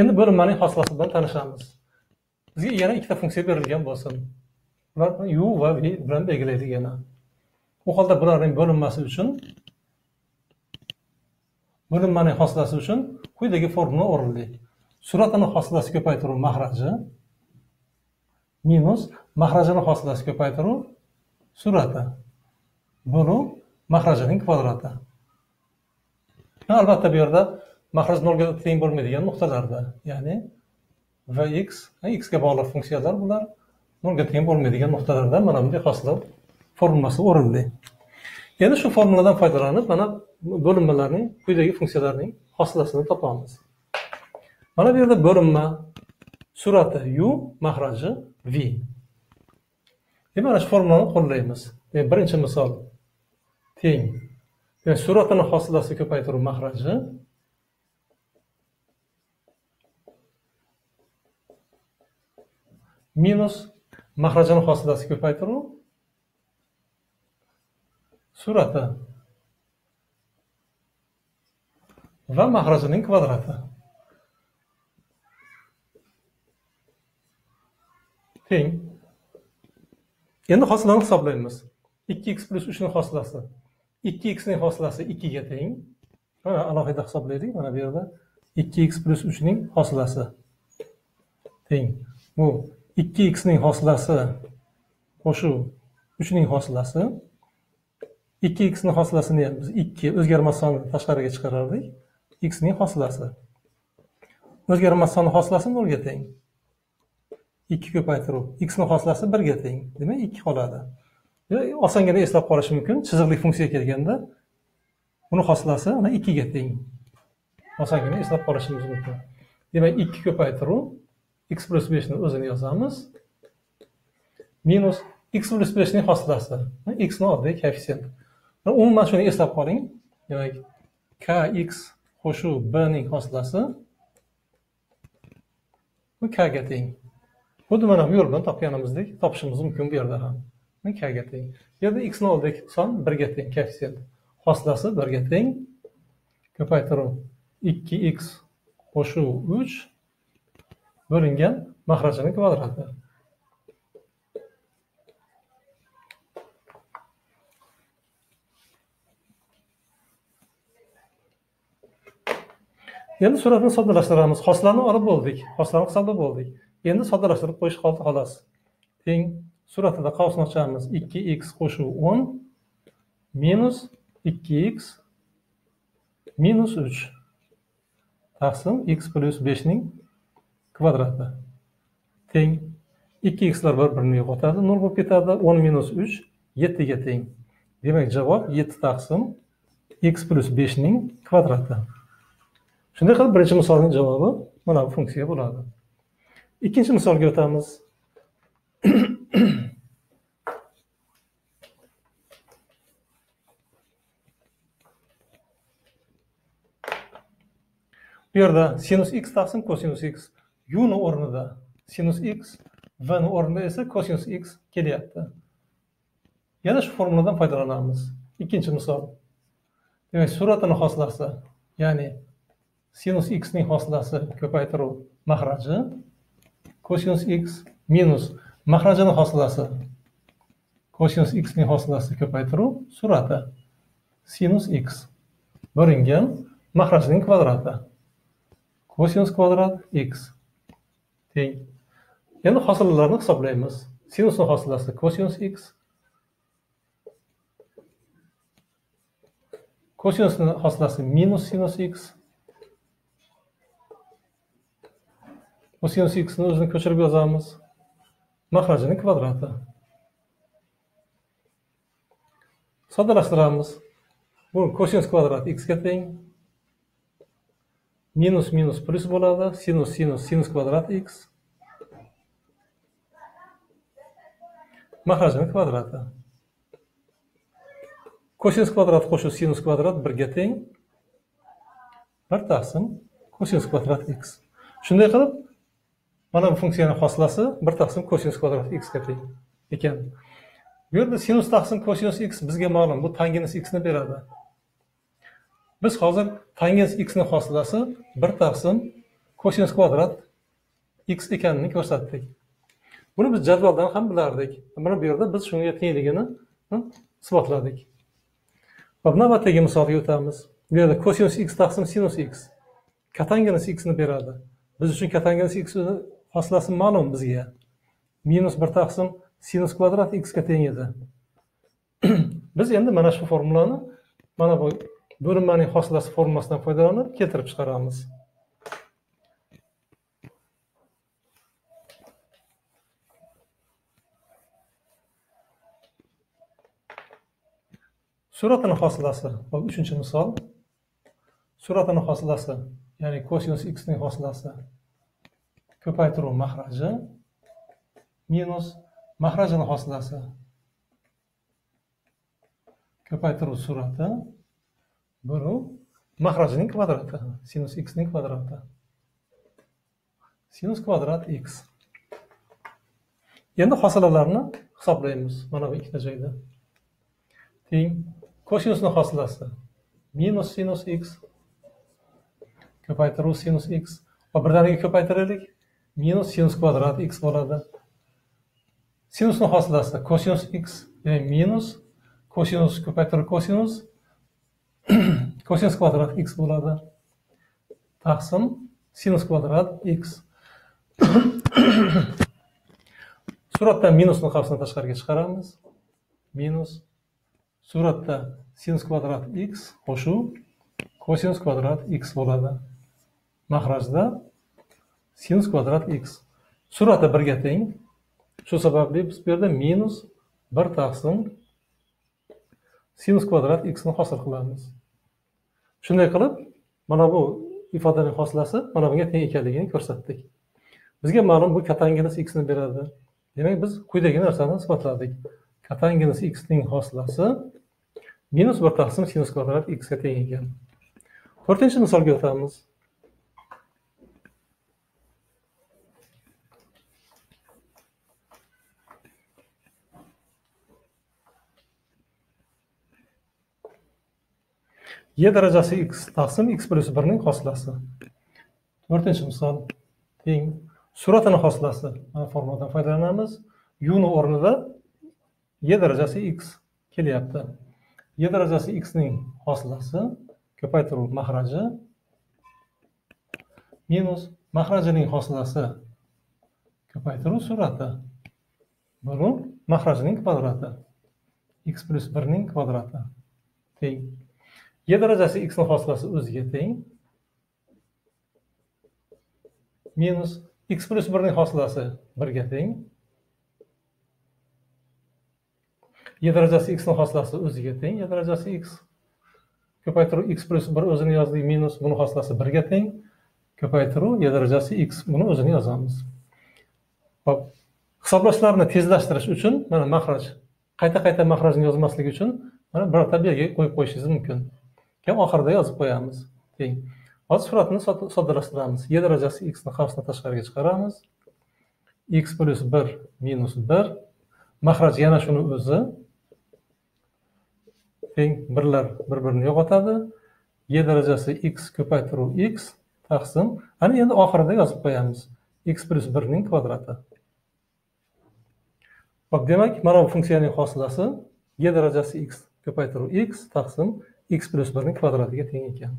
endi bo'linmaning hosilasi bilan tanishamiz. Bizga yana ikkita funksiya berilgan bo'lsin. Ular u va v bilan belgilaydi yana. U holda bularning bo'linmasi uchun bo'linmaning hosilasi uchun quyidagi formula o'rinli. suratini hosilasi ko'paytiruv mahraji minus mahrajini hosilasi ko'paytiruv surati bo'lib mahrajining kvadrati. Albatta bu yerda mahraz nolga teng bo'lmaydigan nuqtalarda ya'ni va x x ga bog'liq funksiyalar bular nolga teng bo'lmaydigan nuqtalarda mana bunday hosila formulasi o'rinli. Endi shu formuladan foydalanib mana bo'linmalarning quyidagi funksiyalarning hosilasini topamiz. Mana bu yerda bo'linma surati u mahraji v. Demak mana shu formulani qo'llaymiz. Birinchi misol teng. Suratini hosilasi ko'paytiruv mahraji minus mahrajini hosilasi ko'paytiruv surati va mahrajining kvadrati teng endi hosilani hisoblaymiz ikki x plyus uchni hosilasi ikki xning hosilasi ikkiga teng mana alohida hisoblaydik mana bu yerda ikki x plyus uchning hosilasi teng bu ikki xning hosilasi qo'shuv uchning hosilasi. ikki xni hosilasini ham biz ikki o'zgarmas sonni tashqariga chiqarardik. xning hosilasi. o'zgarmas sonni hosilasi nolga teng. ikki ko'paytiruv. xni hosilasi birga teng demak ikki qoladi. Osongina eslab qolish mumkin. Chiziqli funksiya kelganda uni hosilasi ana ikkiga teng. Osongina eslab qolishimiz mumkin. Demak ikki ko'paytiruv x plyus beshni o'zini yozamiz. Minus x plyus beshning hosilasi xni oddiy koeffitsient. Umuman shuni eslab qoling. Demak kx qo'shuv bning hosilasi bu kga teng. Xuddi mana bu yo'l bilan topganimizdek topishimiz mumkin bu yerda ham. Kga teng. Bu yerda xni oldidagi son birga teng koeffitsient hosilasi birga teng. Ko'paytiruv ikki x qo'shuv uch bo'lingan mahrajini kvadrati. Endi suratni soddalashtiramiz. Xoslarni olib bo'ldik. Xoslarni hisoblab bo'ldik. Endi soddalashtirib qo'yish qoldi xolos. Teng suratida qavsni ochamiz ikki x qo'shuv o'n minus ikki x minus uch. Taqsim x plyus beshning квадраты тең. Екі икслар бір-бірін yo'qotadi нөл болып кетеді. Он минус үш. Жетіге тең. Демек жауап жеті тақсым. X плюс бешнің квадраты. Shunday qilib birinchi misolning javobi mana bu funksiya bo'ladi ikkinchi misolga o'tamiz bu yerda sinus x taqsim kosinus x uni o'rnida sinus x vni o'rnida esa kosinus x kelyapti. Yana shu formuladan foydalanamiz. Ikkinchi misol. Demak suratini xoslasi ya'ni sinus xning hosilasi ko'paytiruv mahraji kosinus x minus mahrajini hosilasi kosinus xning hosilasi ko'paytiruv surati sinus x. Bo'lingan mahrajning kvadrati. Kosinus kvadrat x. teng. Endi hosilalarni hisoblaymiz. Sinusni hosilasi kosinus x. Kosinusni hosilasi minus sinus x. Sinus xni o'zini ko'chirib yozamiz. Mahrajini kvadrati. Soddalashtiramiz. Bu kosinus kvadrat x ga teng. Minus minus plyus bo'ladi sinus sinus sinus kvadrat x mahrajini kvadrati kosinus kvadrat qo'shib sinus kvadrat birga teng bir taqsim kosinus kvadrat x shunday qilib mana bu funksiyani hosilasi bir taqsim kosinus kvadrat x ga teng ekan bu yerda sinus taqsim kosinus x bizga ma'lum bu tanginus x ni beradi biz hozir tangens x ni hosilasi bir taqsim kosinus kvadrat x ekanini ko'rsatdik. Buni biz jadvaldan ham bilardik. Mana bu yerda biz shunga tengligini hm, isbotladik. Va navbatdagi misolga o'tamiz. Bu yerda kosinus x taqsim sinus x katanginus x ni beradi. Biz uchun katanginus x ni hosilasi ma'lum bizga. Minus bir taqsim sinus kvadrat x ga teng edi. Biz endi mana shu formulani mana bu bo'linmaning hosilasi formulasidan foydalanib keltirib chiqaramiz. Suratini hosilasi va uchinchi misol. Suratini hosilasi ya'ni kosinus x ning hosilasi ko'paytiruv mahraji minus mahrajini hosilasi ko'paytiruv surati Buni mahrajining kvadrati sinus x ning kvadrati sinus kvadrat x endi hosilalarni hisoblaymiz mana bu ikkita joyda. Teng kosinusni hosilasi minus sinus x ko'paytiruv sinus x va birdaniga ko'paytiraylik minus sinus kvadrat x bo'ladi sinusni hosilasi kosinus x ya'ni minus kosinus ko'paytirib kosinus косинус квадрат x болады тақсын синус квадрат x. Суратта минусты қапсыны тashqariga шығарамыз минус суратта синус квадрат x қошу косинус квадрат x болады махражда синус квадрат x. Суратты бірге тең шу сабабли біз берді минус бір тақсын sinus kvadrat x ni hosil qilamiz. Shunday qilib mana bu ifodaning hosilasi mana bunga teng ekanligini ko'rsatdik. Bizga ma'lum bu katanginus x ni beradi. Demak biz quyidagi narsani isbotladik. Katanginus x ning hosilasi minus bir taqsim sinus kvadrat x ga teng ekan. To'rtinchi misolga o'tamiz. Y darajasi x taqsim x plyus birning hosilasi to'rtinchi misol teng. Suratini hosilasi mana formuladan foydalanamiz. Yuni o'rnida y darajasi x kelyapti. Y darajasi x ning hosilasi ko'paytiruv mahraji minus mahrajining hosilasi ko'paytiruv surati bo'lib mahrajining kvadrati. X plyus birning kvadrati. Teng. Y darajasi x ni hosilasi o'ziga teng. Minus x plyus birning hosilasi birga teng. Y darajasi x ni hosilasi o'ziga teng. Y darajasi x. Ko'paytiruv x plyus bir o'zini yozdik minus buni hosilasi birga teng. Ko'paytiruv y darajasi x buni o'zini yozamiz. Hop hisoblashlarni tezlashtirish uchun mana mahraj qayta qayta mahrajni yozmaslik uchun mana birorta belgi qo'yib qo'yishingiz mumkin. Keyin oxirida yozib qo'yamiz? Teng hozir suratni soddalashtiramiz. Y darajasi x ni qavsni tashqariga chiqaramiz. X plyus bir minus bir. Mahraj yana shuni o'zi. Teng birlar bir birini yo'qotadi. Y darajasi x ko'paytiruv x taqsim. Ana endi oxirida yozib qo'yamiz. X plyus birning kvadrati. Hop demak mana bu funksiyaning hosilasi. Y darajasi x ko'paytiruv x taqsim. X plyus birning kvadratiga teng ekan.